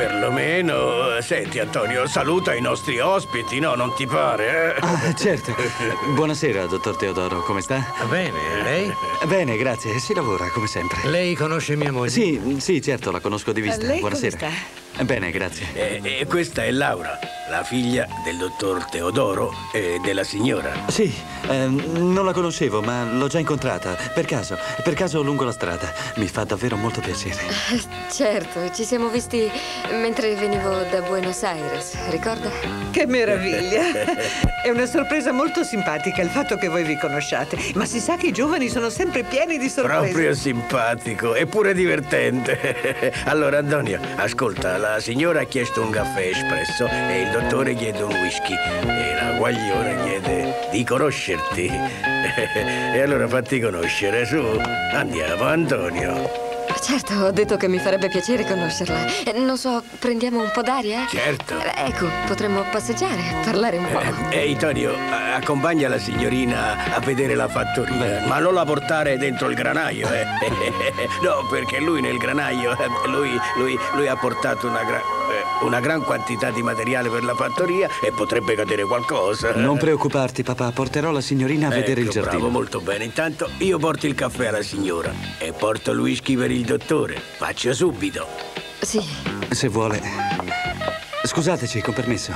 perlomeno. Senti, Antonio, saluta i nostri ospiti, no? Non ti pare? Eh? Ah, certo. Buonasera, dottor Teodoro, come sta? Bene, lei? Bene, grazie. Si lavora, come sempre. Lei conosce mia moglie? Sì, sì, certo, la conosco di vista. Lei Buonasera. Bene, grazie. E, e questa è Laura, la figlia del dottor Teodoro e della signora. Sì, ehm, non la conoscevo, ma l'ho già incontrata. Per caso, per caso lungo la strada. Mi fa davvero molto piacere. Certo, ci siamo visti mentre venivo da Buenos Aires, ricorda? Che meraviglia! È una sorpresa molto simpatica il fatto che voi vi conosciate. Ma si sa che i giovani sono sempre pieni di sorprese. Proprio simpatico, eppure divertente. Allora, Antonio, ascolta, la signora ha chiesto un caffè espresso e il dottore chiede un whisky e la guagliona chiede di conoscerti. E allora fatti conoscere, su. Andiamo, Antonio. Certo, ho detto che mi farebbe piacere conoscerla. Eh, Non so, prendiamo un po' d'aria? Certo. Eh, Ecco, potremmo passeggiare, parlare un po'. Ehi, Tonio, a- accompagna la signorina a vedere la fattoria, ma non la portare dentro il granaio, eh. no, perché lui nel granaio, eh, lui, lui- lui ha portato una, gra- eh, una gran quantità di materiale per la fattoria e potrebbe cadere qualcosa. Non preoccuparti, papà, porterò la signorina a vedere il Ecco, giardino. Bravo, molto bene. Intanto io porto il caffè alla signora e porto il whisky per il dottore. Faccio subito. Sì, Se vuole. Scusateci, con permesso.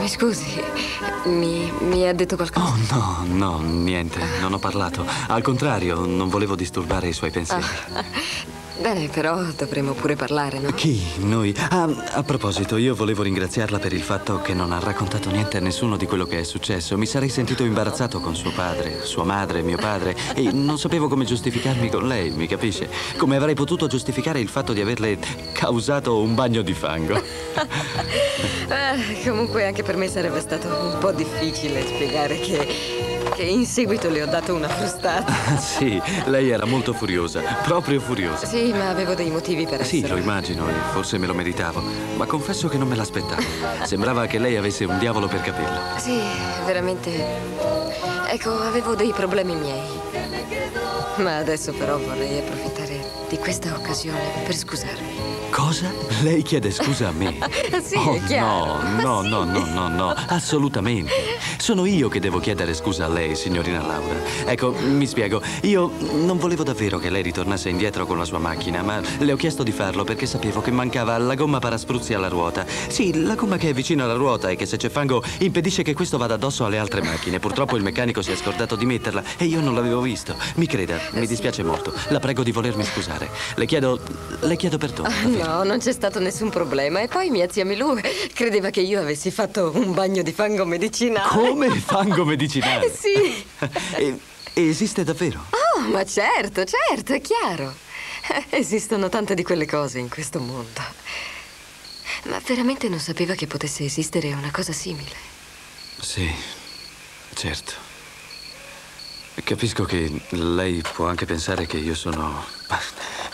mi scusi, mi, mi ha detto qualcosa? Oh, no, no, niente, non ho parlato. Al contrario, non volevo disturbare i suoi pensieri. Bene, però dovremmo pure parlare, no? Chi? Noi? Ah, a proposito, io volevo ringraziarla per il fatto che non ha raccontato niente a nessuno di quello che è successo. Mi sarei sentito imbarazzato con suo padre, sua madre, mio padre e non sapevo come giustificarmi con lei, mi capisce? Come avrei potuto giustificare il fatto di averle causato un bagno di fango. Eh, comunque anche per me sarebbe stato un po' difficile spiegare che, che in seguito le ho dato una frustata. Ah, sì, lei era molto furiosa, proprio furiosa. Sì, ma avevo dei motivi per Sì, essere. lo immagino e forse me lo meritavo, ma confesso che non me l'aspettavo. Sembrava che lei avesse un diavolo per capirlo. Sì, veramente. Ecco, avevo dei problemi miei. Ma adesso però vorrei approfittare di questa occasione per scusarmi. Cosa? Lei chiede scusa a me? Sì, oh. No, no, no, no, no, no, assolutamente. Sono io che devo chiedere scusa a lei, signorina Laura. Ecco, mi spiego. Io non volevo davvero che lei ritornasse indietro con la sua macchina, ma le ho chiesto di farlo perché sapevo che mancava la gomma paraspruzzi alla ruota. Sì, la gomma che è vicino alla ruota e che se c'è fango impedisce che questo vada addosso alle altre macchine. Purtroppo il meccanico si è scordato di metterla e io non l'avevo visto. Mi creda, mi dispiace molto. La prego di volermi scusare. Le chiedo. le chiedo perdono. davvero. No, non c'è stato nessun problema. E poi mia zia Milù credeva che io avessi fatto un bagno di fango medicinale. Come fango medicinale? Sì. E- esiste davvero? Oh, ma certo, certo, è chiaro. Esistono tante di quelle cose in questo mondo. Ma veramente non sapeva che potesse esistere una cosa simile. Sì, certo. Capisco che lei può anche pensare che io sono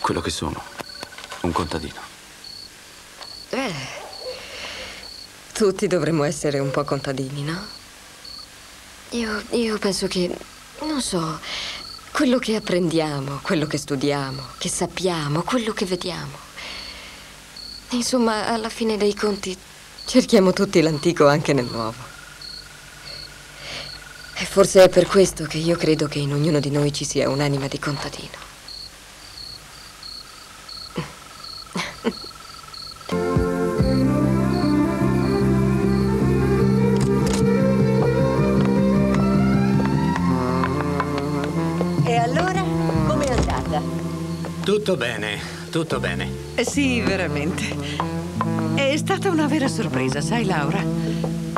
quello che sono, un contadino. Beh, tutti dovremmo essere un po' contadini, no? Io, io penso che, non so, quello che apprendiamo, quello che studiamo, che sappiamo, quello che vediamo. Insomma, alla fine dei conti, cerchiamo tutti l'antico anche nel nuovo. E forse è per questo che io credo che in ognuno di noi ci sia un'anima di contadino. Tutto bene, tutto bene. Eh, Sì, veramente. È stata una vera sorpresa, sai, Laura?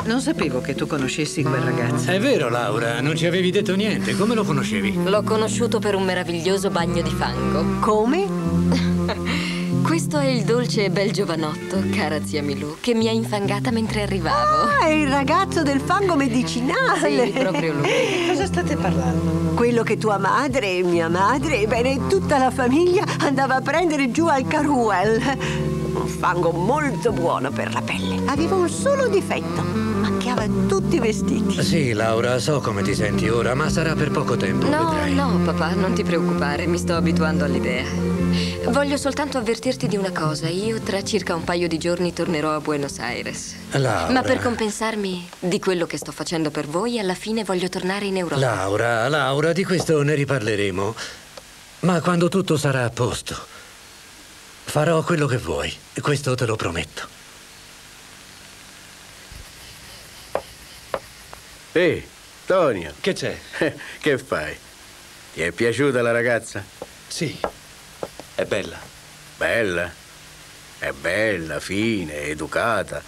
Non sapevo che tu conoscessi quel ragazzo. È vero, Laura, non ci avevi detto niente. Come lo conoscevi? L'ho conosciuto per un meraviglioso bagno di fango. Come? Questo è il dolce e bel giovanotto, cara zia Milù, che mi ha infangata mentre arrivavo. Ah, è il ragazzo del fango medicinale. Sì, proprio lui. Cosa state parlando? Quello che tua madre e mia madre, ebbene, tutta la famiglia andava a prendere giù al Caruel. Un fango molto buono per la pelle. Aveva un solo difetto. Ma che invecchiava tutti i vestiti. Sì, Laura, so come ti senti ora, ma sarà per poco tempo, No, vedrai. no, papà, non ti preoccupare, mi sto abituando all'idea. Voglio soltanto avvertirti di una cosa. Io tra circa un paio di giorni tornerò a Buenos Aires. Laura. Ma per compensarmi di quello che sto facendo per voi, alla fine voglio tornare in Europa. Laura, Laura, di questo ne riparleremo. Ma quando tutto sarà a posto, farò quello che vuoi. Questo te lo prometto. Ehi, Tonio, Che c'è? che fai? Ti è piaciuta la ragazza? Sì, è bella. Bella? È bella, fine, educata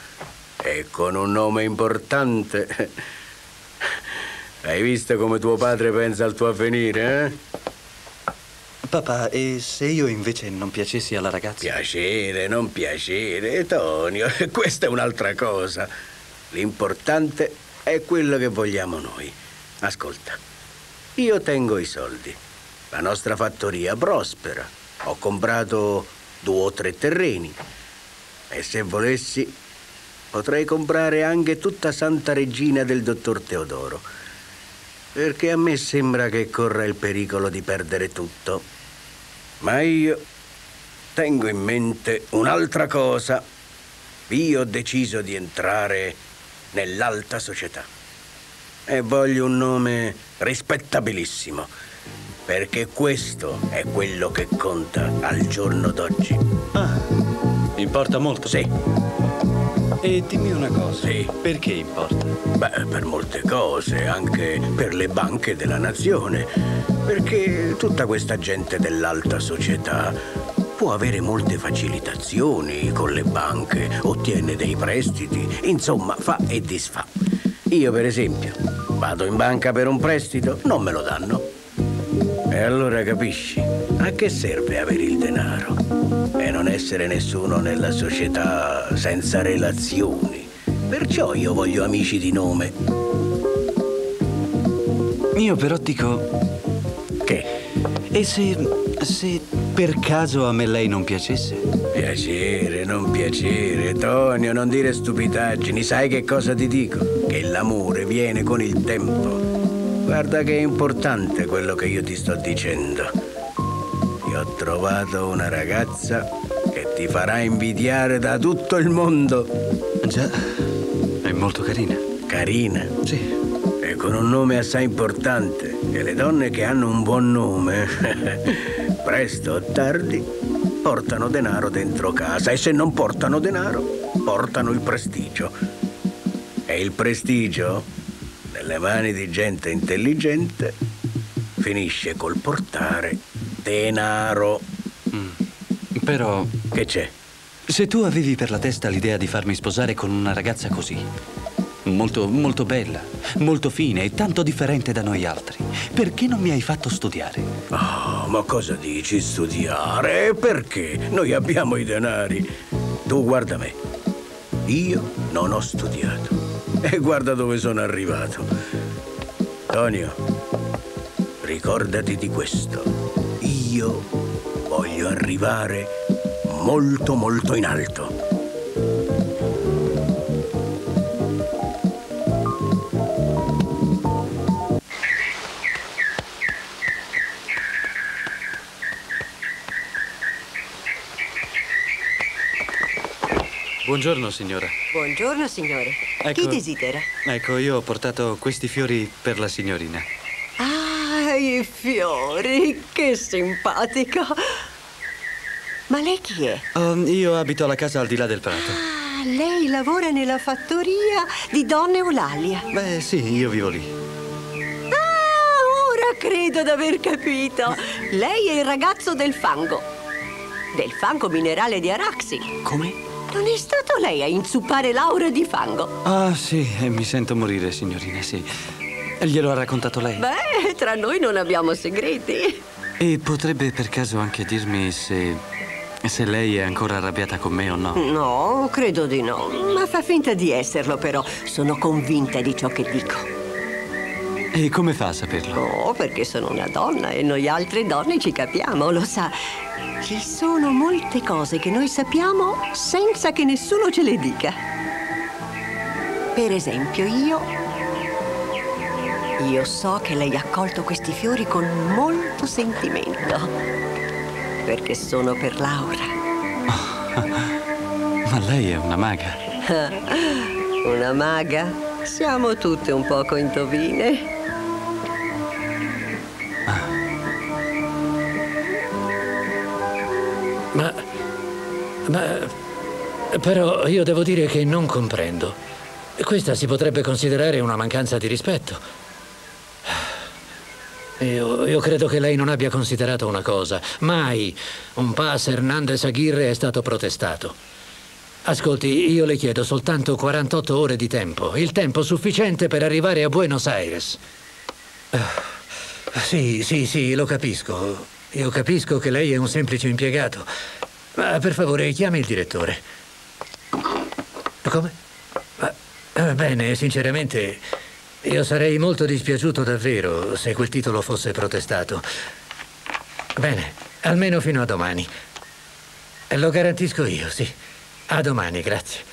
e con un nome importante. Hai visto come tuo padre pensa al tuo avvenire, eh? Papà, e se io invece non piacessi alla ragazza? Piacere, non piacere, Tonio, questa è un'altra cosa. L'importante è quello che vogliamo noi. Ascolta, io tengo i soldi. La nostra fattoria prospera. Ho comprato due o tre terreni. E se volessi, potrei comprare anche tutta Santa Regina del dottor Teodoro. Perché a me sembra che corra il pericolo di perdere tutto. Ma io tengo in mente un'altra cosa. Io ho deciso di entrare nell'alta società. E voglio un nome rispettabilissimo. Perché questo è quello che conta al giorno d'oggi. Ah, importa molto? Sì, E dimmi una cosa. Sì. Perché importa? beh, per molte cose, anche per le banche della nazione. Perché tutta questa gente dell'alta società può avere molte facilitazioni con le banche, ottiene dei prestiti, insomma, fa e disfa. Io, per esempio, vado in banca per un prestito, non me lo danno. E allora capisci, a che serve avere il denaro? E non essere nessuno nella società senza relazioni. Perciò io voglio amici di nome. Io però dico, Che? e se, se per caso a me lei non piacesse? Piacere, non piacere, Tonio, non dire stupidaggini. Sai che cosa ti dico? Che l'amore viene con il tempo. Guarda che è importante quello che io ti sto dicendo. Ti ho trovato una ragazza che ti farà invidiare da tutto il mondo. Già, è molto carina. Carina. Sì. E con un nome assai importante. E le donne che hanno un buon nome, presto o tardi, portano denaro dentro casa. E se non portano denaro, portano il prestigio. E il prestigio, nelle mani di gente intelligente, finisce col portare denaro. Però, Che c'è? se tu avevi per la testa l'idea di farmi sposare con una ragazza così, molto, molto bella, molto fine e tanto differente da noi altri, perché non mi hai fatto studiare? Ah, ma cosa dici studiare? Perché? Noi abbiamo i denari. Tu guarda me. Io non ho studiato. E guarda dove sono arrivato. Tonio, ricordati di questo. Io voglio arrivare molto molto in alto. Buongiorno, signora. Buongiorno, signore. Ecco. Chi desidera? Ecco, io ho portato questi fiori per la signorina. Ah, i fiori, che simpatico. Ma lei chi è? Oh, io abito alla casa al di là del prato. Ah, lei lavora nella fattoria di Donne Eulalia. Beh, sì, io vivo lì. Ah, ora credo d'aver capito. Lei è il ragazzo del fango. Del fango minerale di Araxi. Come? Non è stato lei a inzuppare Laura di fango? Ah, sì, eh, mi sento morire, signorina, sì. Glielo ha raccontato lei? Beh, tra noi non abbiamo segreti. E potrebbe per caso anche dirmi se. se lei è ancora arrabbiata con me o no? No, credo di no. Ma fa finta di esserlo, però. Sono convinta di ciò che dico. E come fa a saperlo? Oh, perché sono una donna e noi altre donne ci capiamo, lo sa. Ci sono molte cose che noi sappiamo senza che nessuno ce le dica. Per esempio, io... Io so che lei ha accolto questi fiori con molto sentimento. Perché sono per Laura. Ma lei è una maga. Una maga? Siamo tutte un poco indovine. Ma... Però io devo dire che non comprendo. Questa si potrebbe considerare una mancanza di rispetto. Io, io credo che lei non abbia considerato una cosa. Mai un pass Hernandez Aguirre è stato protestato. Ascolti, io le chiedo soltanto 48 ore di tempo, il tempo sufficiente per arrivare a Buenos Aires. Sì, sì, sì, lo capisco. Io capisco che lei è un semplice impiegato. Ma per favore, chiami il direttore. Come? Ma, eh, bene, sinceramente, io sarei molto dispiaciuto davvero se quel titolo fosse protestato. Bene, almeno fino a domani. Lo garantisco io, sì. A domani, grazie.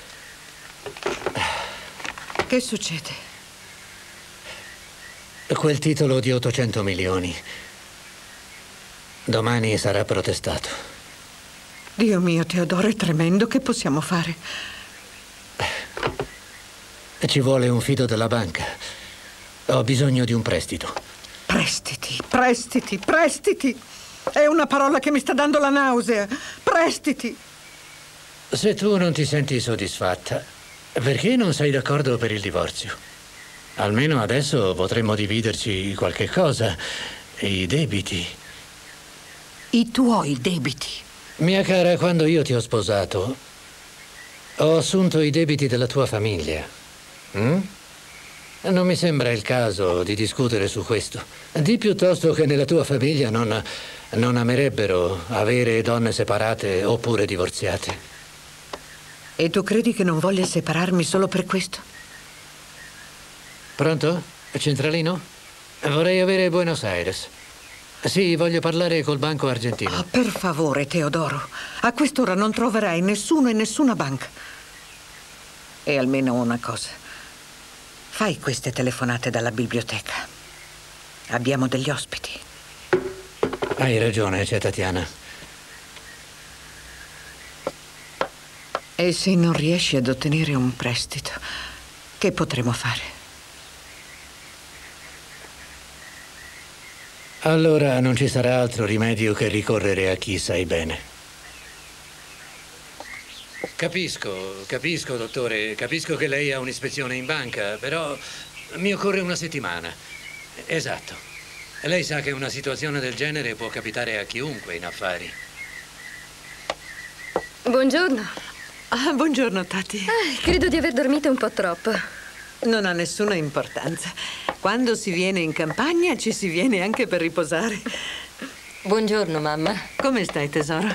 Che succede? Quel titolo di 800 milioni. Domani sarà protestato. Dio mio, Teodoro, è tremendo. Che possiamo fare? Ci vuole un fido della banca. Ho bisogno di un prestito. Prestiti, prestiti, prestiti. È una parola che mi sta dando la nausea. Prestiti. Se tu non ti senti soddisfatta, perché non sei d'accordo per il divorzio? Almeno adesso potremmo dividerci qualche cosa. I debiti. I tuoi debiti. Mia cara, quando io ti ho sposato, ho assunto i debiti della tua famiglia. Mm? Non mi sembra il caso di discutere su questo. Di piuttosto che nella tua famiglia non, non amerebbero avere donne separate oppure divorziate. E tu credi che non voglia separarmi solo per questo? Pronto? Centralino? Vorrei avere Buenos Aires. Sì, voglio parlare col banco argentino. Ah, per favore, Teodoro. A quest'ora non troverai nessuno in nessuna banca. E almeno una cosa. Fai queste telefonate dalla biblioteca. Abbiamo degli ospiti. Hai ragione, c'è Tatiana. E se non riesci ad ottenere un prestito, che potremo fare? Allora non ci sarà altro rimedio che ricorrere a chi sai bene. Capisco, capisco, dottore. Capisco che lei ha un'ispezione in banca, però mi occorre una settimana. Esatto. Lei sa che una situazione del genere può capitare a chiunque in affari. Buongiorno. Ah, buongiorno, Tati. Ah, credo di aver dormito un po' troppo. Non ha nessuna importanza. Quando si viene in campagna ci si viene anche per riposare. Buongiorno, mamma. Come stai, tesoro?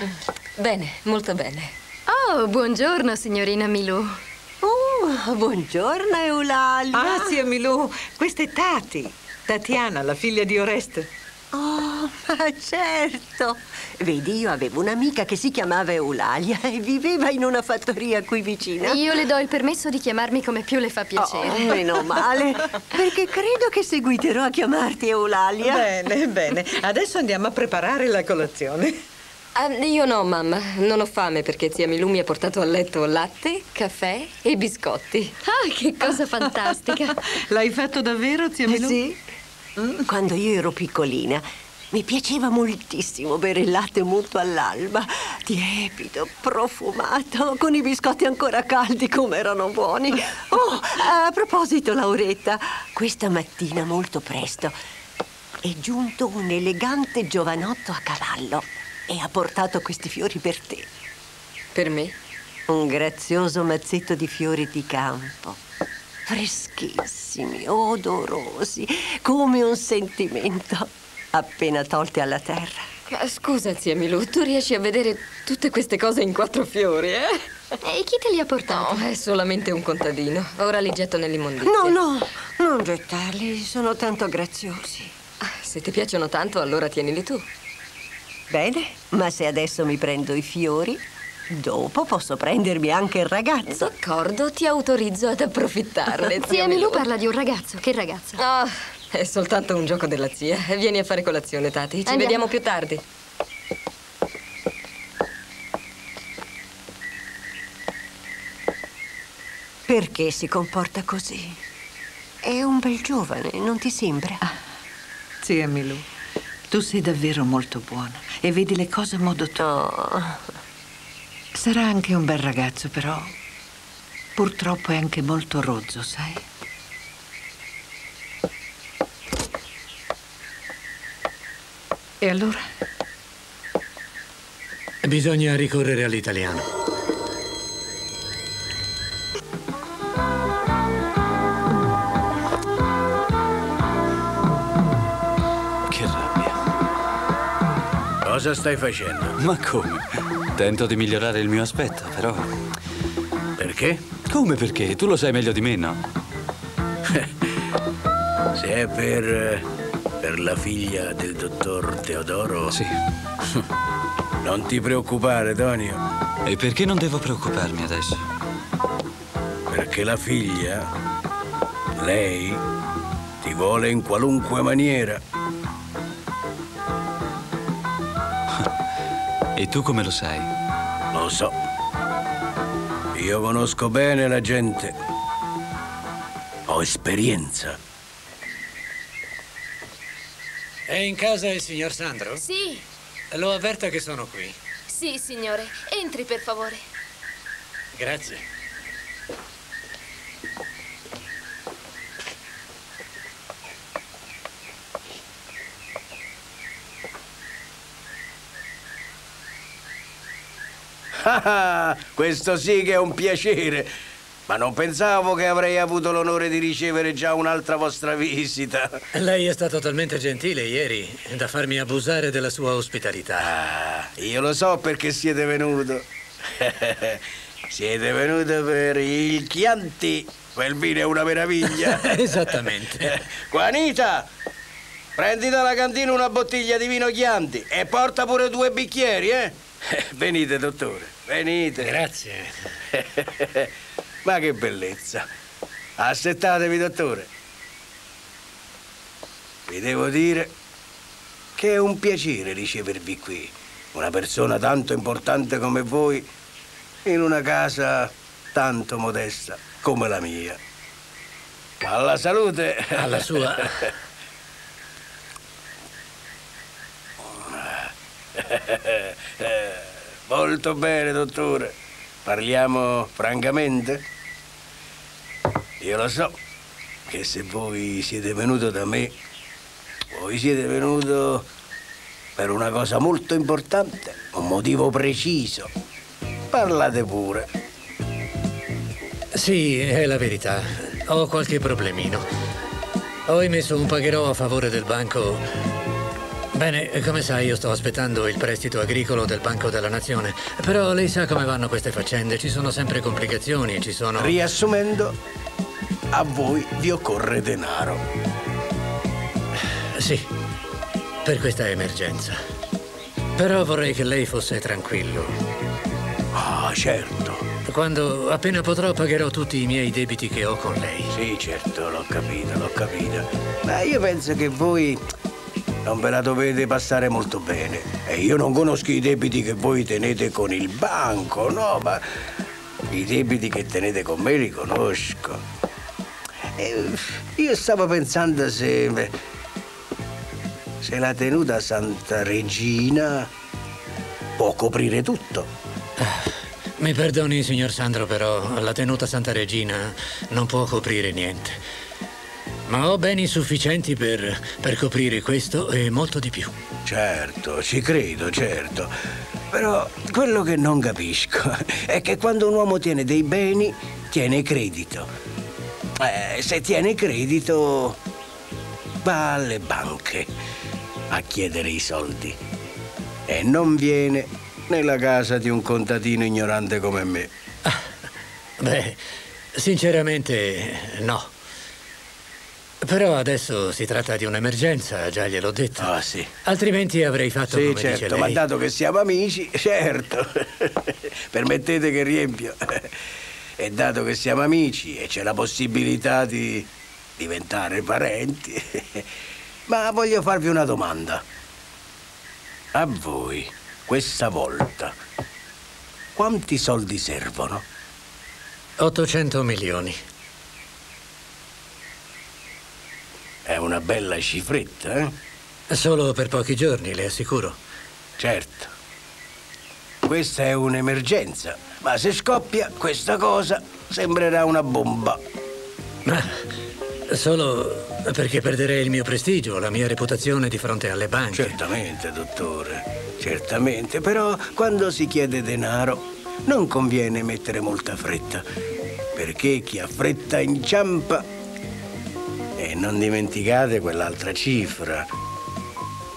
Bene, molto bene. Oh, buongiorno, signorina Milù. Oh, buongiorno Eulalia. Ah, zia Milù, questa è Tati. Tatiana, la figlia di Oreste. Oh, ma certo. Vedi, io avevo un'amica che si chiamava Eulalia e viveva in una fattoria qui vicina. Io le do il permesso di chiamarmi come più le fa piacere. Oh, meno male, perché credo che seguiterò a chiamarti Eulalia. Bene, bene. Adesso andiamo a preparare la colazione. Ah, io no, mamma. Non ho fame perché zia Milù mi ha portato a letto latte, caffè e biscotti. Ah, che cosa fantastica. L'hai fatto davvero, zia Milù? Sì. Mm, Quando io ero piccolina mi piaceva moltissimo bere il latte molto all'alba, tiepido, profumato, con i biscotti ancora caldi come erano buoni. Oh, a proposito, Lauretta, questa mattina molto presto è giunto un elegante giovanotto a cavallo e ha portato questi fiori per te. Per me? Un grazioso mazzetto di fiori di campo. Freschissimi, odorosi, come un sentimento. Appena tolti alla terra. Scusa, zia Milù, tu riesci a vedere tutte queste cose in quattro fiori, eh? E chi te li ha portati? No, è solamente un contadino. Ora li getto nell'immondizia. No, no, non gettarli, sono tanto graziosi. Ah, Se ti piacciono tanto, allora tienili tu. Bene, ma se adesso mi prendo i fiori, Dopo posso prendermi anche il ragazzo. D'accordo, ti autorizzo ad approfittarne. Zia Milù parla di un ragazzo. Che ragazzo? Ah, è soltanto un gioco della zia. Vieni a fare colazione, Tati. Ci Andiamo. vediamo più tardi. Perché si comporta così? È un bel giovane, non ti sembra? Zia Milù, tu sei davvero molto buona e vedi le cose a modo tuo. No. Sarà anche un bel ragazzo, però purtroppo è anche molto rozzo, sai? E allora? Bisogna ricorrere all'italiano. Che rabbia. Cosa stai facendo? Ma come? Tento di migliorare il mio aspetto, però. Perché? Come perché? Tu lo sai meglio di me, no? Se è per. Per la figlia del dottor Teodoro. Sì. Non ti preoccupare, Tonio, E perché non devo preoccuparmi adesso? perché la figlia. lei. ti vuole in qualunque maniera. E tu come lo sai? Lo so. Io conosco bene la gente. Ho esperienza. È in casa il signor Sandro? Sì, Lo avverta che sono qui. sì, signore. Entri, per favore. Grazie. Ah, questo sì che è un piacere. Ma non pensavo che avrei avuto l'onore di ricevere già un'altra vostra visita. Lei è stato talmente gentile ieri da farmi abusare della sua ospitalità. Ah, io lo so perché siete venuto. siete venuto per il Chianti. Quel vino è una meraviglia. Esattamente. Juanita, prendi dalla cantina una bottiglia di vino Chianti e porta pure due bicchieri, eh? Venite, dottore, venite. Grazie. Ma che bellezza. Assettatevi, dottore. Vi devo dire che è un piacere ricevervi qui. Una persona tanto importante come voi in una casa tanto modesta come la mia. Alla salute. Alla sua. Molto bene, dottore. Parliamo francamente? Io lo so che se voi siete venuto da me, voi siete venuto per una cosa molto importante, un motivo preciso. Parlate pure. Sì, è la verità. Ho qualche problemino. Ho emesso un pagherò a favore del banco. Bene, come sai, io sto aspettando il prestito agricolo del Banco della Nazione. Però lei sa come vanno queste faccende. Ci sono sempre complicazioni e ci sono. Riassumendo, a voi vi occorre denaro. Sì, per questa emergenza. Però vorrei che lei fosse tranquillo. Ah, certo. Quando appena potrò pagherò tutti i miei debiti che ho con lei. Sì, certo, l'ho capito, l'ho capito. Ma io penso che voi non ve la dovete passare molto bene. E io non conosco i debiti che voi tenete con il banco, no, ma i debiti che tenete con me li conosco. E io stavo pensando se. se la tenuta Santa Regina può coprire tutto. Mi perdoni, signor Sandro, però la tenuta Santa Regina non può coprire niente. Ma ho beni sufficienti per, per coprire questo e molto di più. Certo, ci credo, certo. Però quello che non capisco è che quando un uomo tiene dei beni, tiene credito. Eh, se tiene credito, va alle banche a chiedere i soldi. E non viene nella casa di un contadino ignorante come me. Beh, sinceramente no. Però adesso si tratta di un'emergenza, già gliel'ho detto. Ah, sì. Altrimenti avrei fatto Sì, come dice certo, lei. ma dato che siamo amici, certo. Permettete che riempio. E dato che siamo amici e c'è la possibilità di diventare parenti, ma voglio farvi una domanda. A voi, questa volta, quanti soldi servono? 800 milioni. È una bella cifretta, eh? Solo per pochi giorni, le assicuro. Certo. Questa è un'emergenza, ma se scoppia questa cosa sembrerà una bomba. Ma solo perché perderei il mio prestigio, la mia reputazione di fronte alle banche. Certamente, dottore, certamente, però quando si chiede denaro non conviene mettere molta fretta, perché chi ha fretta inciampa. Non dimenticate quell'altra cifra,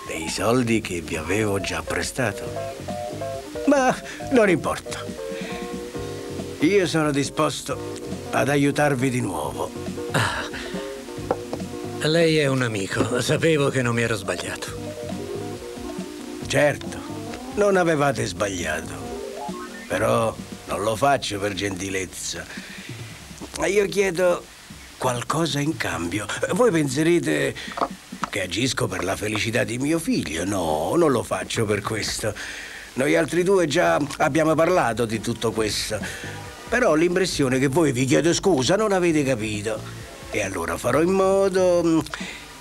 dei soldi che vi avevo già prestato. Ma non importa. Io sono disposto ad aiutarvi di nuovo. Lei è un amico, sapevo che non mi ero sbagliato. Certo, non avevate sbagliato. Però non lo faccio per gentilezza. Ma Io chiedo qualcosa in cambio. Voi penserete che agisco per la felicità di mio figlio. No, non lo faccio per questo. Noi altri due già abbiamo parlato di tutto questo. Però ho l'impressione che voi vi chiedo scusa, non avete capito. E allora farò in modo mm,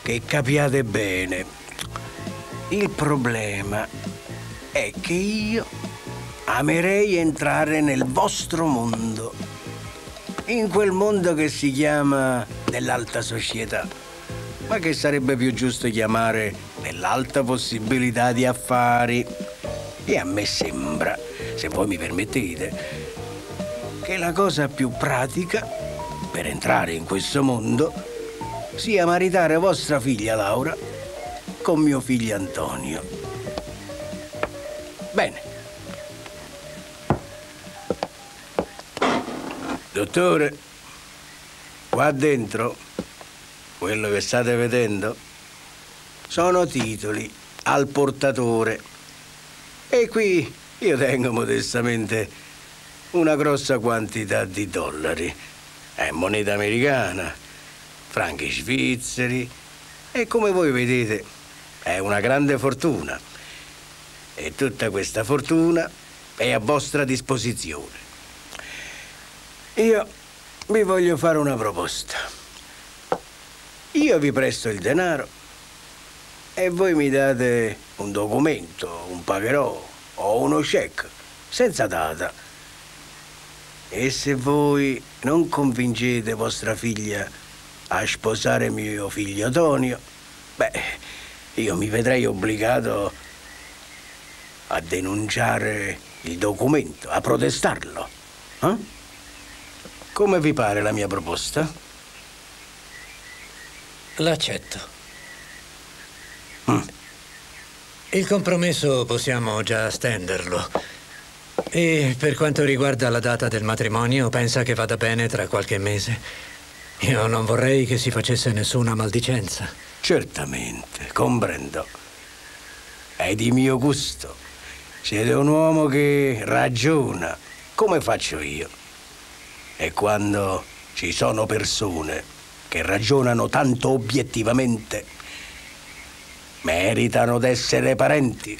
che capiate bene. Il problema è che io amerei entrare nel vostro mondo. In quel mondo che si chiama dell'alta società, ma che sarebbe più giusto chiamare dell'alta possibilità di affari. E a me sembra, se voi mi permettete, che la cosa più pratica per entrare in questo mondo sia maritare vostra figlia Laura con mio figlio Antonio. Bene. Dottore, qua dentro, quello che state vedendo, sono titoli al portatore. E qui io tengo modestamente una grossa quantità di dollari. È moneta americana, franchi svizzeri e come voi vedete è una grande fortuna. E tutta questa fortuna è a vostra disposizione. Io vi voglio fare una proposta. Io vi presto il denaro e voi mi date un documento, un pagherò o uno check, senza data. E se voi non convincete vostra figlia a sposare mio figlio Tonio, beh, io mi vedrei obbligato a denunciare il documento, a protestarlo. Eh? Come vi pare la mia proposta? L'accetto. Il compromesso possiamo già stenderlo. E per quanto riguarda la data del matrimonio, pensa che vada bene tra qualche mese? Io non vorrei che si facesse nessuna maldicenza. Certamente, comprendo. È di mio gusto. Siete un uomo che ragiona, come faccio io. E quando ci sono persone che ragionano tanto obiettivamente, meritano d'essere parenti.